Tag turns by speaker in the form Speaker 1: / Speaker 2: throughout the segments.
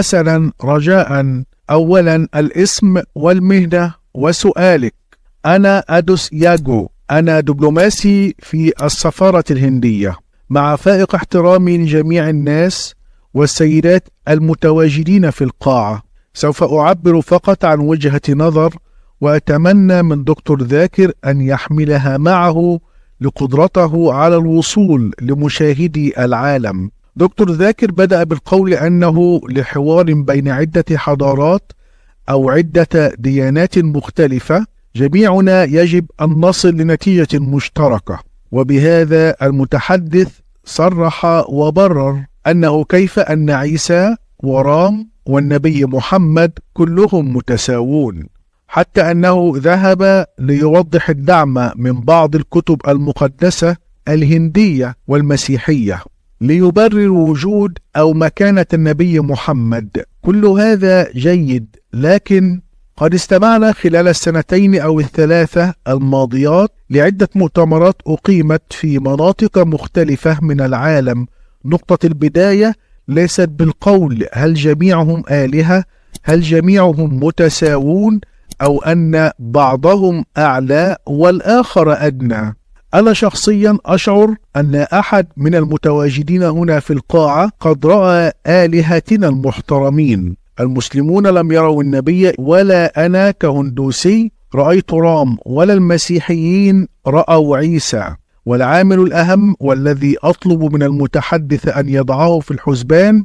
Speaker 1: حسنا رجاء أولا الاسم والمهنة وسؤالك. أنا أدوس ياجو أنا دبلوماسي في السفارة الهندية. مع فائق احترامي لجميع الناس والسيدات المتواجدين في القاعة سوف أعبر فقط عن وجهة نظر وأتمنى من دكتور ذاكر أن يحملها معه لقدرته على الوصول لمشاهدي العالم. دكتور ذاكر بدأ بالقول أنه لحوار بين عدة حضارات أو عدة ديانات مختلفة جميعنا يجب أن نصل لنتيجة مشتركة. وبهذا المتحدث صرح وبرر أنه كيف أن عيسى ورام والنبي محمد كلهم متساوون حتى أنه ذهب ليوضح الدعم من بعض الكتب المقدسة الهندية والمسيحية. ليبرر وجود أو مكانة النبي محمد. كل هذا جيد لكن قد استمعنا خلال السنتين أو الثلاثة الماضيات لعدة مؤتمرات أقيمت في مناطق مختلفة من العالم. نقطة البداية ليست بالقول هل جميعهم آلهة هل جميعهم متساوون أو أن بعضهم أعلى والآخر أدنى. أنا شخصيا أشعر أن أحد من المتواجدين هنا في القاعة قد رأى آلهتنا المحترمين. المسلمون لم يروا النبي ولا أنا كهندوسي رأيت رام ولا المسيحيين رأوا عيسى. والعامل الأهم والذي أطلب من المتحدث أن يضعه في الحسبان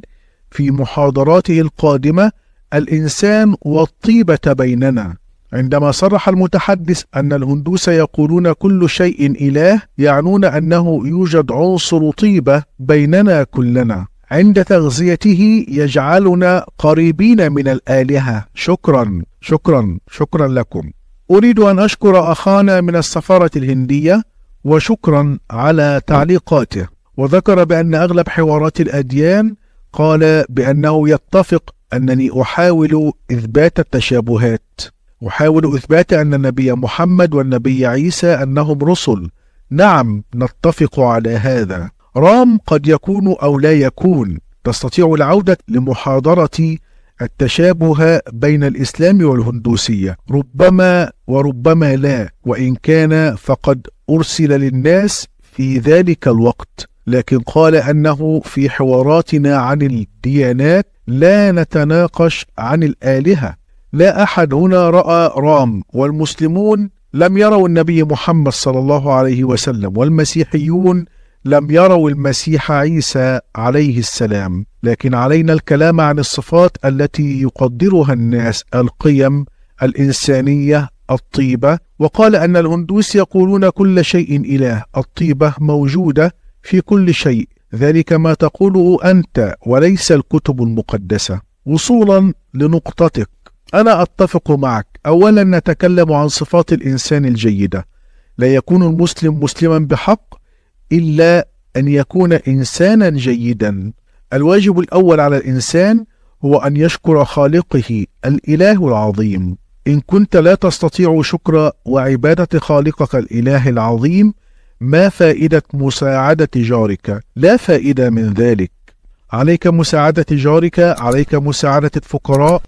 Speaker 1: في محاضراته القادمة الإنسان والطيبة بيننا. عندما صرح المتحدث أن الهندوس يقولون كل شيء إله يعنون أنه يوجد عنصر طيبة بيننا كلنا. عند تغذيته يجعلنا قريبين من الآلهة. شكرا شكرا شكرا لكم. أريد أن أشكر أخانا من السفارة الهندية وشكرا على تعليقاته. وذكر بأن أغلب حوارات الأديان قال بأنه يتفق أنني أحاول إثبات التشابهات. أحاول إثبات أن النبي محمد والنبي عيسى أنهم رسل. نعم نتفق على هذا. رام قد يكون أو لا يكون. تستطيع العودة لمحاضرة التشابه بين الإسلام والهندوسية. ربما وربما لا. وإن كان فقد أرسل للناس في ذلك الوقت. لكن قال أنه في حواراتنا عن الديانات لا نتناقش عن الآلهة. لا أحد هنا رأى رام والمسلمون لم يروا النبي محمد صلى الله عليه وسلم والمسيحيون لم يروا المسيح عيسى عليه السلام. لكن علينا الكلام عن الصفات التي يقدرها الناس القيم الإنسانية الطيبة. وقال أن الهندوس يقولون كل شيء إله الطيبة موجودة في كل شيء. ذلك ما تقوله أنت وليس الكتب المقدسة. وصولا لنقطتك. أنا أتفق معك. أولا نتكلم عن صفات الإنسان الجيدة. لا يكون المسلم مسلما بحق إلا أن يكون إنسانا جيدا. الواجب الأول على الإنسان هو أن يشكر خالقه الإله العظيم. إن كنت لا تستطيع شكر وعبادة خالقك الإله العظيم ما فائدة مساعدة جارك؟ لا فائدة من ذلك. عليك مساعدة جارك عليك مساعدة الفقراء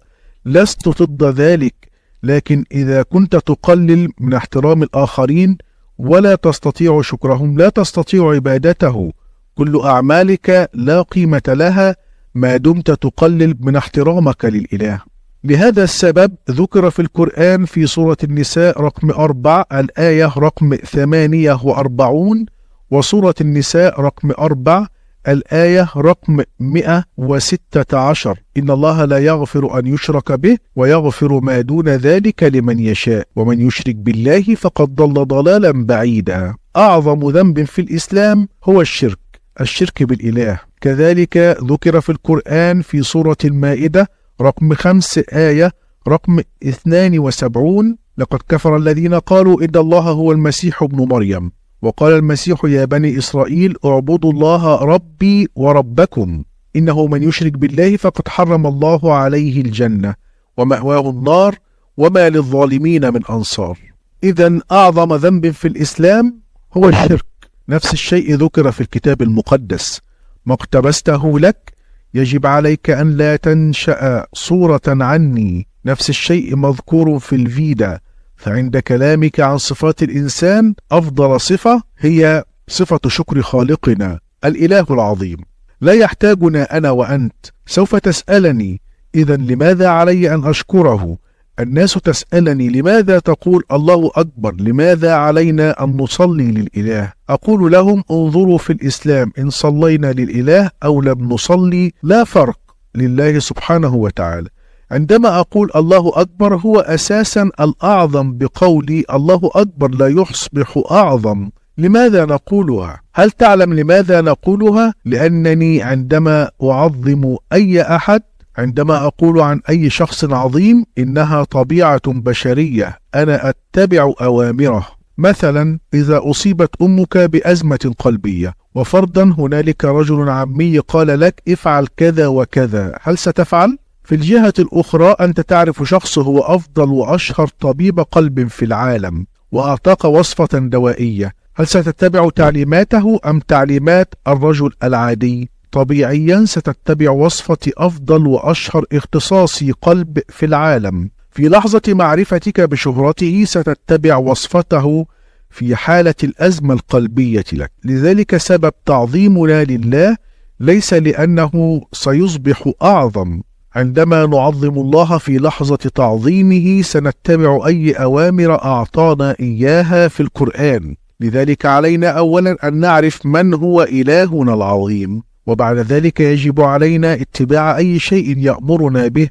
Speaker 1: لست ضد ذلك لكن إذا كنت تقلل من احترام الآخرين ولا تستطيع شكرهم لا تستطيع عبادته. كل أعمالك لا قيمة لها ما دمت تقلل من احترامك للإله. لهذا السبب ذكر في القرآن في سورة النساء رقم أربع الآية رقم ثمانية وأربعون وسورة النساء رقم أربع الآية رقم 116 إن الله لا يغفر أن يشرك به ويغفر ما دون ذلك لمن يشاء. ومن يشرك بالله فقد ضل ضلالا بعيدا. أعظم ذنب في الإسلام هو الشرك الشرك بالإله. كذلك ذكر في القرآن في سورة المائدة رقم خمس آية رقم 72 لقد كفر الذين قالوا إن الله هو المسيح ابن مريم. وقال المسيح يا بني إسرائيل اعبدوا الله ربي وربكم إنه من يشرك بالله فقد حرم الله عليه الجنة ومأواه النار وما للظالمين من أنصار. إذا أعظم ذنب في الإسلام هو الشرك. نفس الشيء ذكر في الكتاب المقدس. ما اقتبسته لك يجب عليك أن لا تنشأ صورة عني. نفس الشيء مذكور في الفيدا. فعند كلامك عن صفات الإنسان أفضل صفة هي صفة شكر خالقنا الإله العظيم. لا يحتاجنا أنا وأنت. سوف تسألني إذا لماذا علي أن أشكره؟ الناس تسألني لماذا تقول الله أكبر؟ لماذا علينا أن نصلي للإله؟ أقول لهم انظروا في الإسلام إن صلينا للإله أو لم نصلي لا فرق. لله سبحانه وتعالى. عندما أقول الله أكبر هو أساسا الأعظم بقولي الله أكبر لا يصبح أعظم لماذا نقولها؟ هل تعلم لماذا نقولها؟ لأنني عندما أعظم أي أحد عندما أقول عن أي شخص عظيم إنها طبيعة بشرية أنا أتبع أوامره مثلا إذا أصيبت أمك بأزمة قلبية وفرضا هنالك رجل عمي قال لك افعل كذا وكذا هل ستفعل؟ في الجهة الأخرى أنت تعرف شخص هو أفضل وأشهر طبيب قلب في العالم وأعطاك وصفة دوائية. هل ستتبع تعليماته أم تعليمات الرجل العادي؟ طبيعيا ستتبع وصفة أفضل وأشهر اختصاصي قلب في العالم. في لحظة معرفتك بشهرته ستتبع وصفته في حالة الأزمة القلبية لك. لذلك سبب تعظيمنا لله ليس لأنه سيصبح أعظم. عندما نعظم الله في لحظة تعظيمه سنتبع أي أوامر أعطانا إياها في القرآن. لذلك علينا أولا أن نعرف من هو إلهنا العظيم وبعد ذلك يجب علينا اتباع أي شيء يأمرنا به.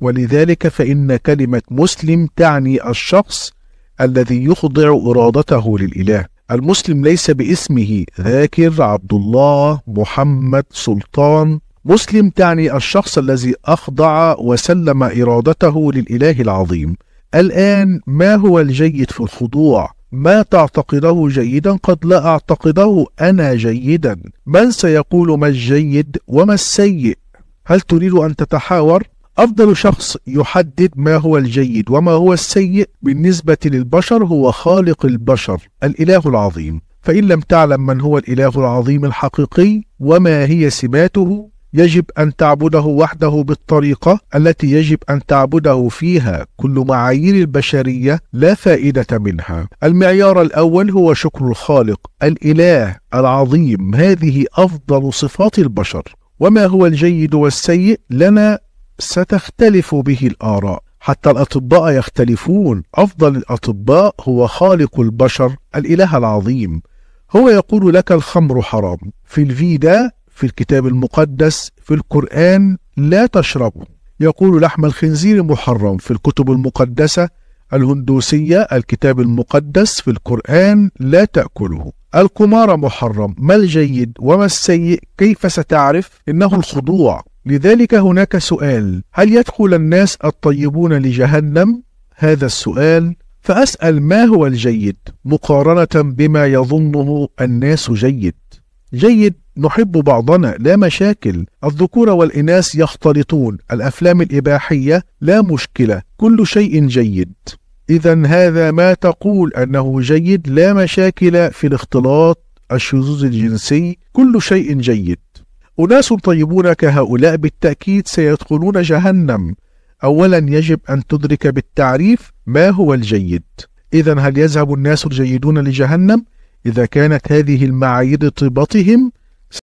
Speaker 1: ولذلك فإن كلمة مسلم تعني الشخص الذي يخضع إرادته للإله. المسلم ليس باسمه ذاكر عبد الله محمد سلطان. مسلم تعني الشخص الذي أخضع وسلم إرادته للإله العظيم الآن ما هو الجيد في الخضوع؟ ما تعتقده جيدا قد لا أعتقده أنا جيدا من سيقول ما الجيد وما السيء هل تريد أن تتحاور؟ أفضل شخص يحدد ما هو الجيد وما هو السيء بالنسبة للبشر هو خالق البشر الإله العظيم فإن لم تعلم من هو الإله العظيم الحقيقي وما هي سماته يجب أن تعبده وحده بالطريقة التي يجب أن تعبده فيها كل معايير البشرية لا فائدة منها. المعيار الأول هو شكر الخالق الإله العظيم. هذه أفضل صفات البشر. وما هو الجيد والسيء؟ لنا ستختلف به الآراء. حتى الأطباء يختلفون. أفضل الأطباء هو خالق البشر الإله العظيم. هو يقول لك الخمر حرام. في الفيدا في الكتاب المقدس في القرآن لا تشربوا. يقول لحم الخنزير محرم. في الكتب المقدسة الهندوسية الكتاب المقدس في القرآن لا تأكله. القمار محرم. ما الجيد وما السيء؟ كيف ستعرف؟ إنه الخضوع. لذلك هناك سؤال. هل يدخل الناس الطيبون لجهنم؟ هذا السؤال. فأسأل ما هو الجيد؟ مقارنة بما يظنه الناس جيد. جيد نحب بعضنا لا مشاكل. الذكور والإناث يختلطون. الأفلام الإباحية لا مشكلة. كل شيء جيد. إذا هذا ما تقول أنه جيد. لا مشاكل في الاختلاط الشذوذ الجنسي. كل شيء جيد. أناس طيبون كهؤلاء بالتأكيد سيدخلون جهنم. أولا يجب أن تدرك بالتعريف ما هو الجيد. إذا هل يذهب الناس الجيدون لجهنم؟ إذا كانت هذه المعايير طيبتهم